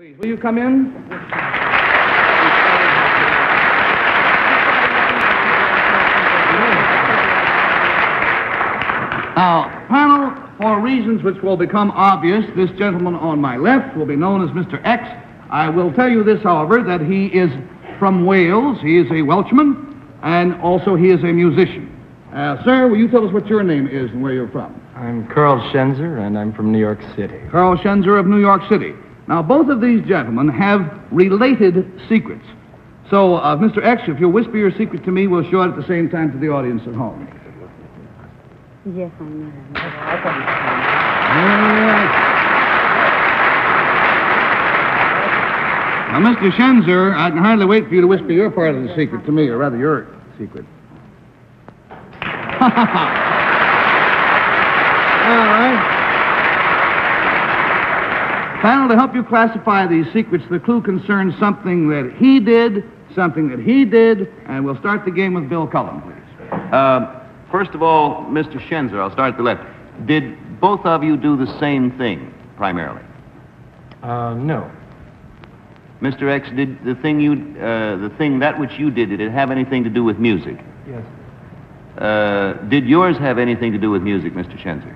Please, will you come in? Now, panel, for reasons which will become obvious, this gentleman on my left will be known as Mr. X. I will tell you this, however, that he is from Wales. He is a Welshman, and also he is a musician. Uh, sir, will you tell us what your name is and where you're from? I'm Karl Schenzer, and I'm from New York City. Karl Schenzer of New York City. Now, both of these gentlemen have related secrets. So, uh, Mr. X, if you'll whisper your secret to me, we'll show it at the same time to the audience at home. Yes, I know. Now, Mr. Schenzer, I can hardly wait for you to whisper your part of the secret to me, or rather your secret. All right. Panel, to help you classify these secrets, the clue concerns something that he did, something that he did, and we'll start the game with Bill Cullen, please. Uh, first of all, Mr. Schenzer, I'll start at the left. Did both of you do the same thing, primarily? Uh, no. Mr. X, did the thing you, uh, the thing that which you did, did it have anything to do with music? Yes. Uh, did yours have anything to do with music, Mr. Schenzer?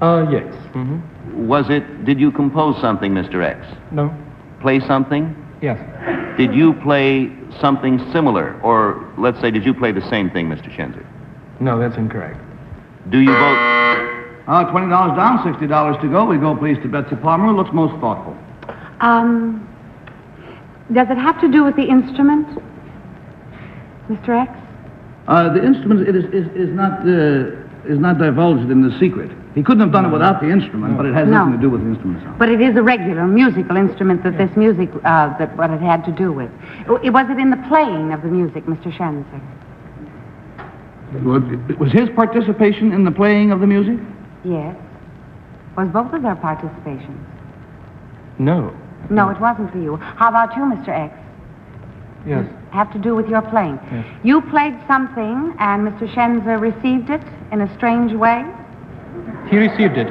Uh, yes. Mm-hmm. Was it, did you compose something, Mr. X? No. Play something? Yes. Did you play something similar? Or let's say, did you play the same thing, Mr. Schenzer? No, that's incorrect. Do you both? Uh, $20 down, $60 to go. We go, please, to Betsy Palmer, who looks most thoughtful. Um, does it have to do with the instrument, Mr. X? Uh, the instrument it is, is, is not uh, is not divulged in the secret. He couldn't have done it without the instrument, but it has No. nothing to do with the instrument itself. But it is a regular musical instrument that this music, uh, that what it had to do with. It, was it in the playing of the music, Mr. Schenzer? Was, was his participation in the playing of the music? Yes. Was both of their participations? No. No, it wasn't for you. How about you, Mr. X? Yes. Have to do with your playing. Yes. You played something, and Mr. Schenzer received it in a strange way. He received it.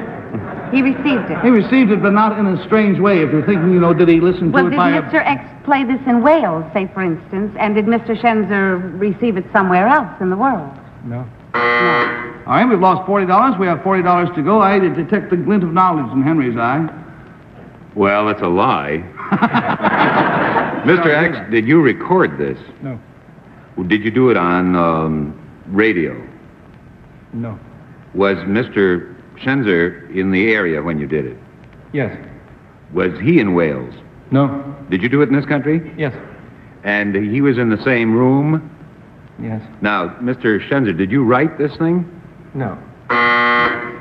He received it. He received it, but not in a strange way. If you're thinking, you know, did he listen to Well, it did Mr. a... X play this in Wales, say, for instance, and did Mr. Schenzer receive it somewhere else in the world? No. No. All right, we've lost $40. We have $40 to go. I detect the glint of knowledge in Henry's eye. Well, that's a lie. Mr. X, did you record this? No. Did you do it on um, radio? No. Was Mr. Schenzer in the area when you did it? Yes. Was he in Wales? No. Did you do it in this country? Yes. And he was in the same room? Yes. Now, Mr. Schenzer, did you write this thing? No.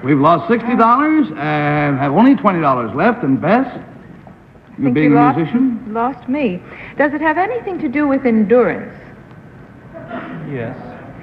We've lost $60 and have only $20 left. And Bess, you think being you a lost, musician? lost me. Does it have anything to do with endurance? Yes.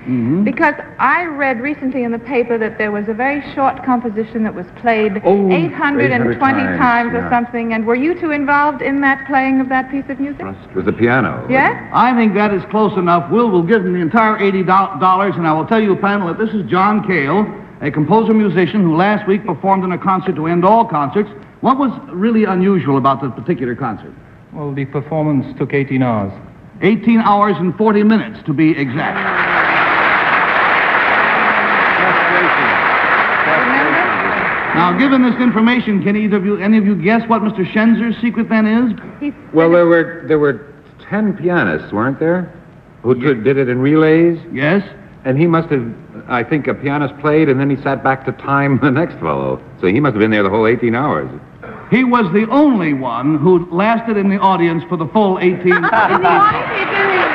Mm-hmm. Because I read recently in the paper that there was a very short composition that was played Oh, 820 800 times, times or something. And were you two involved in that playing of that piece of music? It was the piano. Yes? I think that is close enough. Will will give him the entire $80, and I will tell you, panel, that this is John Cale, a composer-musician who last week performed in a concert to end all concerts. What was really unusual about this particular concert? Well, the performance took 18 hours. 18 hours and 40 minutes, to be exact. Now, given this information, can either of you, any of you guess what Mr. Schenzer's secret then is? Well, there were there were ten pianists, weren't there, who did- did it in relays? Yes? And he must have, I think, a pianist played, and then he sat back to time the next fellow. So he must have been there the whole 18 hours. He was the only one who lasted in the audience for the full 18 hours.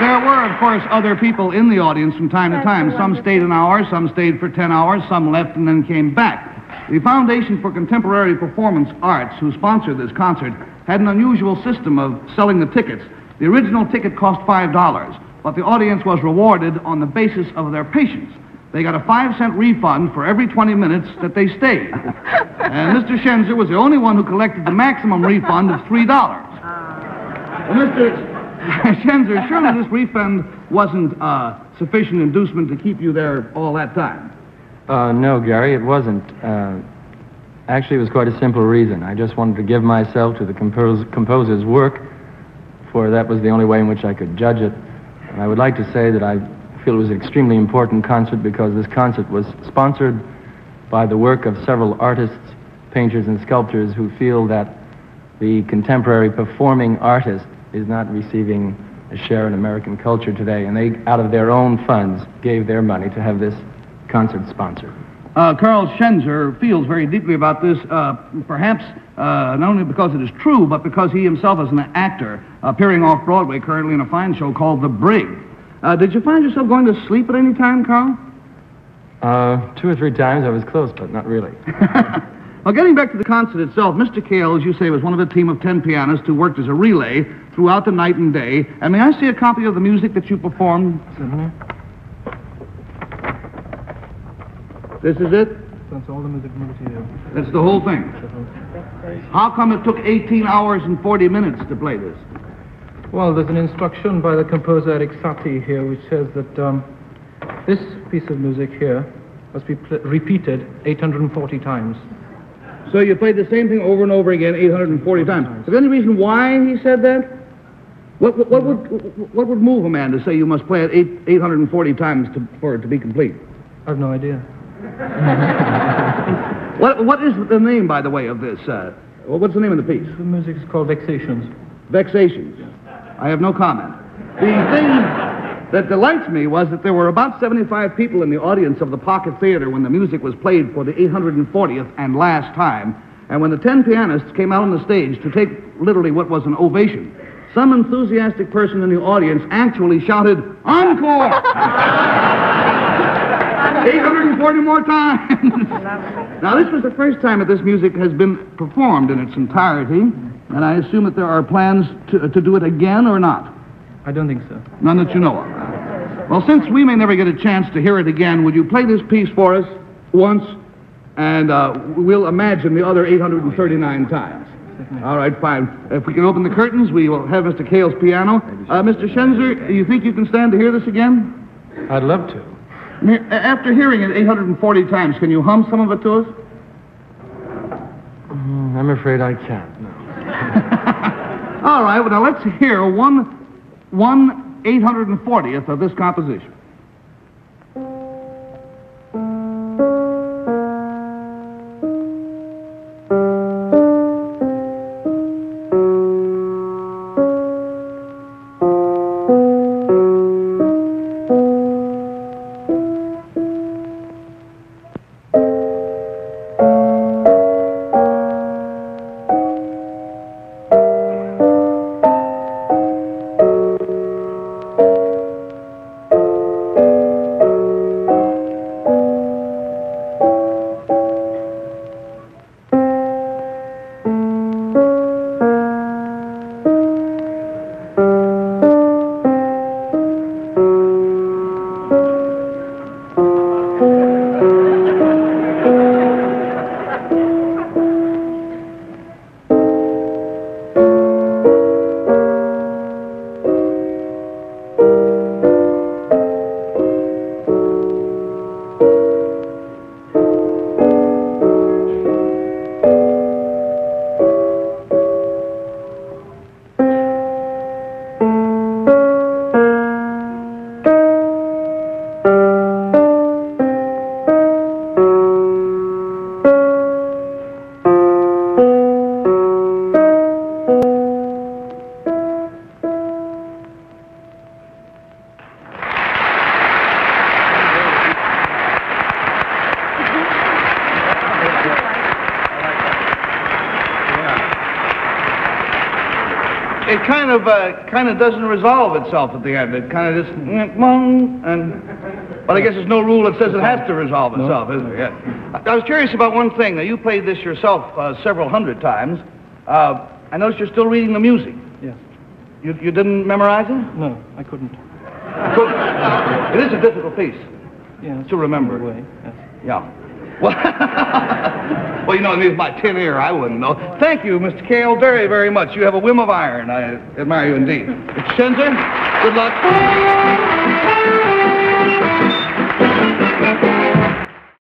There were, of course, other people in the audience from time to time. Some stayed an hour, some stayed for 10 hours, some left and then came back. The Foundation for Contemporary Performance Arts, who sponsored this concert, had an unusual system of selling the tickets. The original ticket cost $5, but the audience was rewarded on the basis of their patience. They got a five cent refund for every 20 minutes that they stayed. And Mr. Schenzer was the only one who collected the maximum refund of $3. Well, Mr. Schenzer, surely this refund wasn't uh, sufficient inducement to keep you there all that time. Uh, no, Garry, it wasn't. Uh, actually, it was quite a simple reason. I just wanted to give myself to the compos- composer's work, for that was the only way in which I could judge it. And I would like to say that I feel it was an extremely important concert because this concert was sponsored by the work of several artists, painters, and sculptors who feel that the contemporary performing artist is not receiving a share in American culture today. And they, out of their own funds, gave their money to have this concert sponsored. Uh, Karl Schenzer feels very deeply about this, uh, perhaps uh, not only because it is true, but because he himself is an actor appearing off Broadway currently in a fine show called The Brig. Uh, did you find yourself going to sleep at any time, Karl? Uh, two or three times I was close, but not really. Well, getting back to the concert itself, Mr. Cale, as you say, was one of a team of ten pianists who worked as a relay throughout the night and day. And may I see a copy of the music that you performed? Certainly. This is it? That's all the music material. That's the whole thing. How come it took 18 hours and 40 minutes to play this? Well, there's an instruction by the composer Erik Satie here which says that um, this piece of music here must be repeated 840 times. So you played the same thing over and over again 840 times. Is there any reason why he said that? What, what, what would, what would move a man to say you must play it eight, 840 times to, for it to be complete? I've no idea. What, what is the name, by the way, of this? Uh, what's the name of the piece? The music is called Vexations. Vexations. I have no comment. The thing that delights me was that there were about 75 people in the audience of the Pocket Theater when the music was played for the 840th and last time. And when the 10 pianists came out on the stage to take literally what was an ovation, some enthusiastic person in the audience actually shouted, Encore! 840 more times. now, this was the first time that this music has been performed in its entirety, and I assume that there are plans to, to do it again or not. I don't think so. None that you know of. Well, since we may never get a chance to hear it again, would you play this piece for us once, and uh, we'll imagine the other 839 times. All right, fine. If we can open the curtains, we will have Mr. Cale's piano. Uh, Mr. Schenzer, you think you can stand to hear this again? I'd love to. After hearing it 840 times, can you hum some of it to us? Mm, I'm afraid I can't. No. All right, well, now let's hear one, one 840th of this composition. Of uh, kind of doesn't resolve itself at the end. It kind of just mm, and but I guess there's no rule that says it has to resolve itself, is there? Yeah. I was curious about one thing. Now you played this yourself uh, several hundred times. Uh, I noticed you're still reading the music. Yes. You, you didn't memorize it? No, I couldn't. Good. It is a difficult piece Yeah. to remember. way, yes. Yeah. Well, well, you know, it's my tin ear. I wouldn't know. Thank you, Mr. Cale, very, very much. You have a whim of iron. I admire you indeed. Mr. Schenzer, good luck.